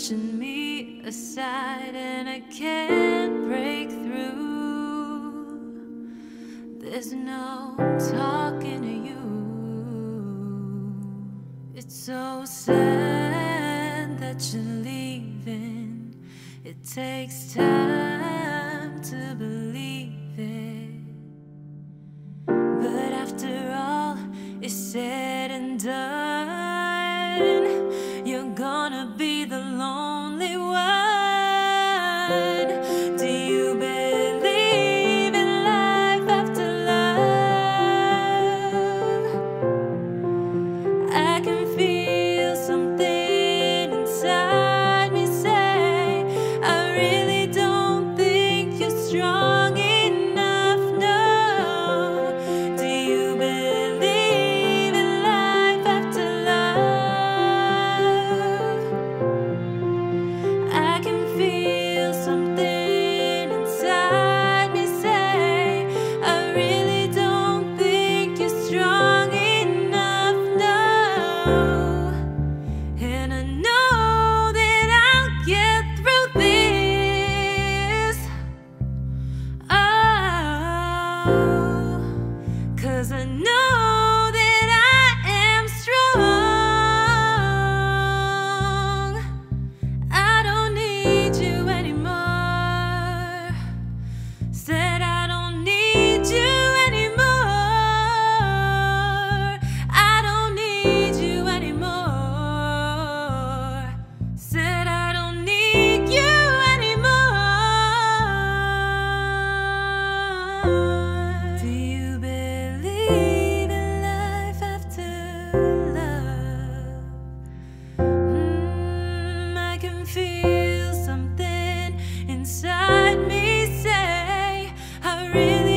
pushing me aside and I can't break through. There's no talking to you. It's so sad that you're leaving. It takes time to believe it. But after all is said and done. now. really